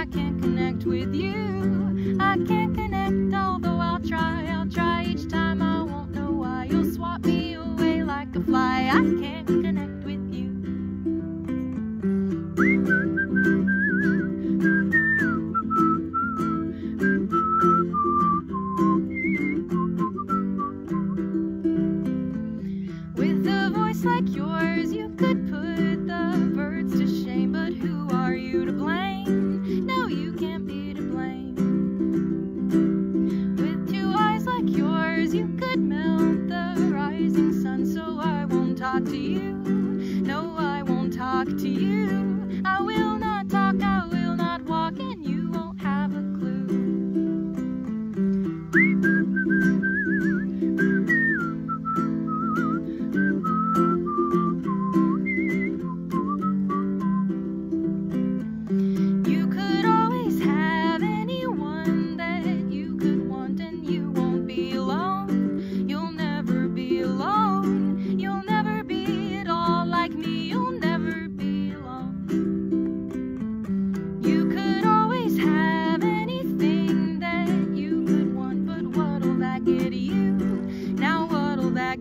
I can't connect with you. I can't connect, although I'll try. I'll try each time. I won't know why. You'll swap me away like a fly. I can't connect with you. With a voice like yours, you could put the birds to shame, but who talk to you. No, I won't talk to you.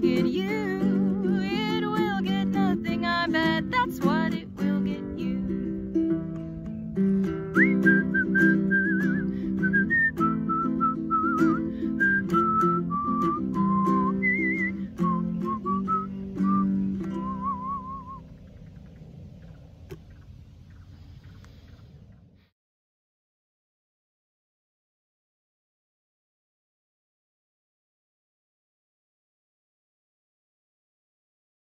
could use.